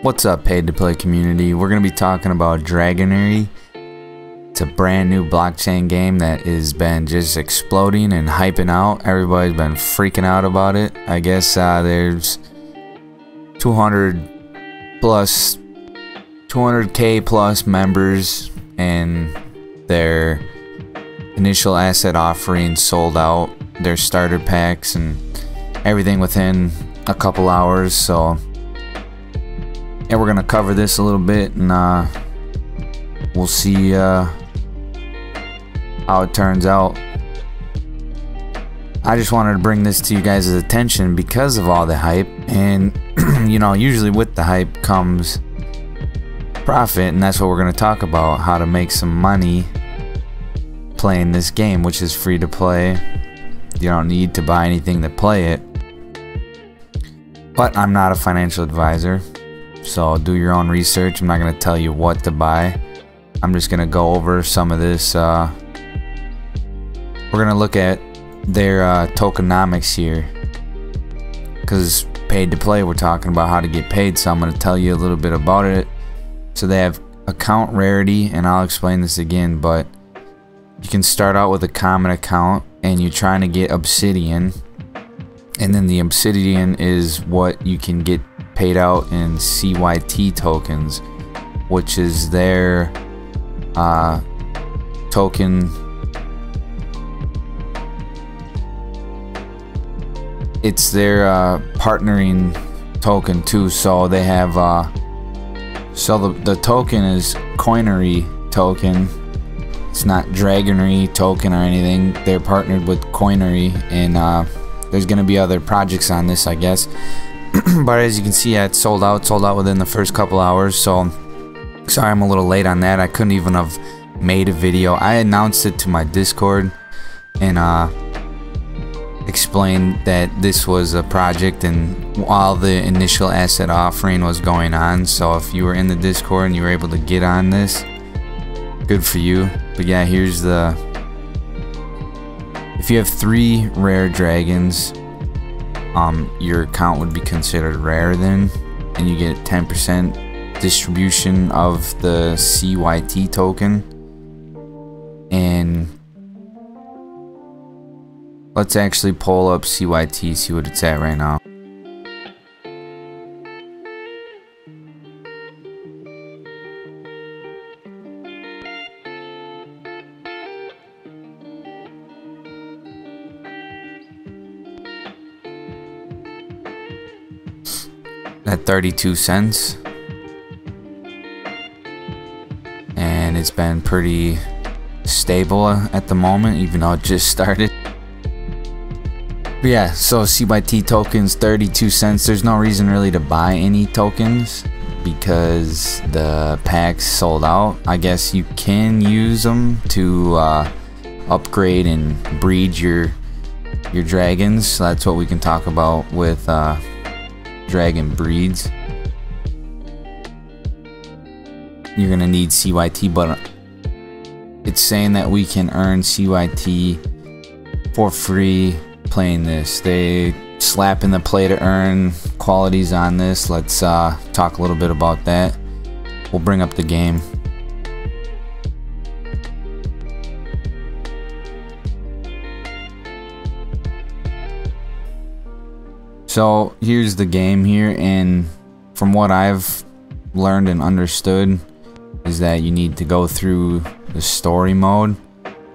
What's up, paid to play community? We're going to be talking about Dragonary. It's a brand new blockchain game that has been just exploding and hyping out. Everybody's been freaking out about it. I guess uh, there's 200 plus 200k plus members and their initial asset offering sold out their starter packs and everything within a couple hours so yeah we're gonna cover this a little bit and uh, we'll see uh, how it turns out. I just wanted to bring this to you guys' attention because of all the hype and you know usually with the hype comes profit and that's what we're to talk about how to make some money playing this game which is free to play. You don't need to buy anything to play it. But I'm not a financial advisor so do your own research. I'm not going to tell you what to buy. I'm just going to go over some of this uh, we're going to look at their uh, tokenomics here. Because paid to play we're talking about how to get paid so I'm going to tell you a little bit about it. So they have account rarity and I'll explain this again but you can start out with a common account and you're trying to get obsidian. And then the obsidian is what you can get paid out in CYT tokens which is their uh, token it's their uh, partnering token too so they have uh, so the, the token is coinary token it's not Dragonary token or anything. They're partnered with Coinary, and uh, there's going to be other projects on this, I guess. but as you can see, yeah, it sold out. Sold out within the first couple hours. So sorry, I'm a little late on that. I couldn't even have made a video. I announced it to my Discord and uh, explained that this was a project and while the initial asset offering was going on. So if you were in the Discord and you were able to get on this, good for you. But yeah, here's the... If you have three rare dragons, um, your account would be considered rare then, and you get 10% distribution of the CYT token. And let's actually pull up CYT, see what it's at right now. At 32 cents. And it's been pretty stable at the moment even though it just started. But yeah so CYT tokens 32 cents. There's no reason really to buy any tokens because the packs sold out. I guess you can use them to uh, upgrade and breed your your dragons. So that's what we can talk about with uh, dragon breeds. You're gonna need CYT, but it's saying that we can earn CYT for free playing this. They slap in the play to earn qualities on this. Let's uh, talk a little bit about that. We'll bring up the game. So here's the game here and from what I've learned and understood is that you need to go through the story mode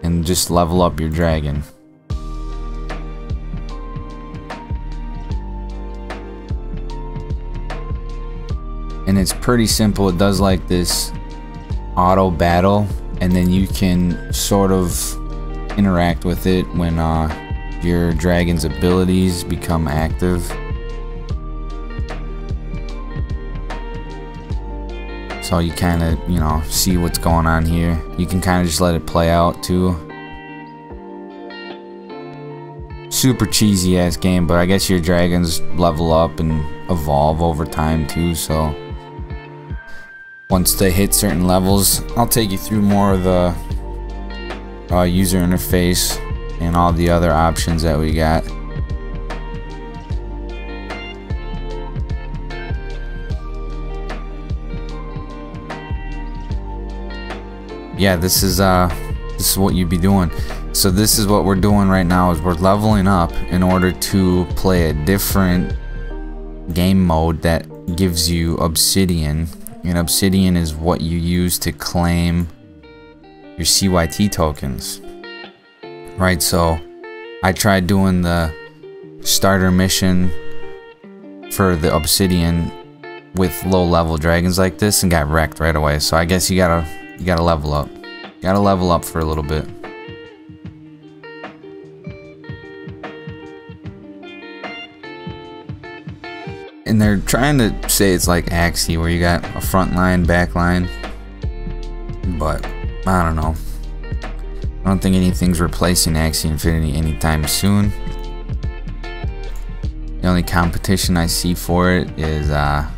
and just level up your dragon. And it's pretty simple. It does like this auto battle and then you can sort of interact with it when uh, your dragon's abilities become active. So you kind of, you know, see what's going on here. You can kind of just let it play out too. Super cheesy ass game, but I guess your dragons level up and evolve over time too, so once they hit certain levels, I'll take you through more of the uh, user interface and all the other options that we got. Yeah, this is uh this is what you'd be doing. So this is what we're doing right now is we're leveling up in order to play a different game mode that gives you obsidian. And obsidian is what you use to claim your CYT tokens. Right, so I tried doing the starter mission for the obsidian with low level dragons like this and got wrecked right away. So I guess you gotta you gotta level up. You gotta level up for a little bit. And they're trying to say it's like Axie where you got a front line, back line. But I don't know. I don't think anything's replacing Axie Infinity anytime soon. The only competition I see for it is uh,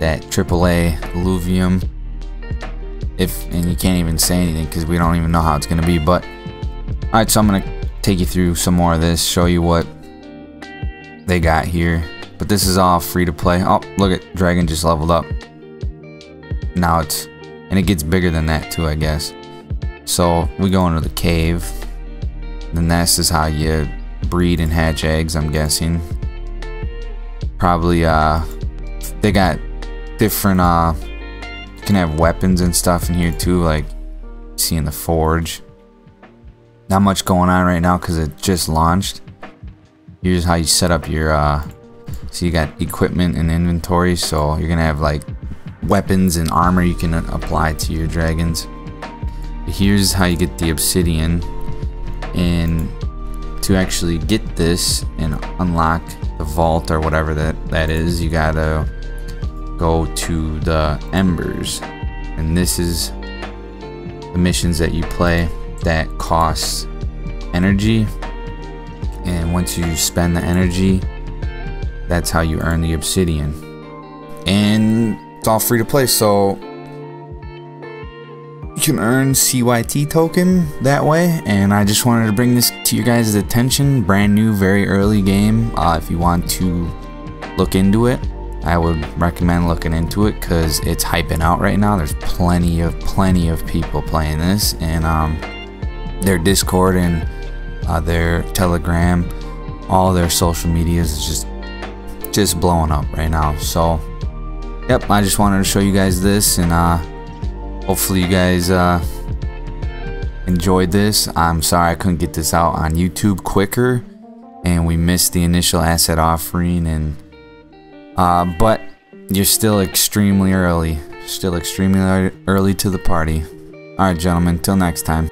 that AAA Illuvium. If and you can't even say anything because we don't even know how it's gonna be. But all right, so I'm gonna take you through some more of this, show you what they got here. But this is all free to play. Oh, look at Dragon just leveled up. Now it's and it gets bigger than that too, I guess. So we go into the cave. The nest is how you breed and hatch eggs, I'm guessing. Probably uh they got different uh you can have weapons and stuff in here too, like seeing the forge. Not much going on right now because it just launched. Here's how you set up your uh so you got equipment and inventory, so you're gonna have like weapons and armor you can apply to your dragons. Here's how you get the obsidian and to actually get this and unlock the vault or whatever that that is you gotta go to the embers. And this is the missions that you play that costs energy. And once you spend the energy that's how you earn the obsidian. And it's all free to play so can earn CYT token that way and I just wanted to bring this to your guys' attention brand new very early game uh, if you want to look into it I would recommend looking into it because it's hyping out right now. There's plenty of plenty of people playing this, and um, their Discord and uh, their Telegram, all their social medias is just just blowing up right now. So, yep, I just wanted to show you guys this, and uh, hopefully you guys uh, enjoyed this. I'm sorry I couldn't get this out on YouTube quicker, and we missed the initial asset offering and uh, but you're still extremely early. Still extremely early to the party. Alright, gentlemen, till next time.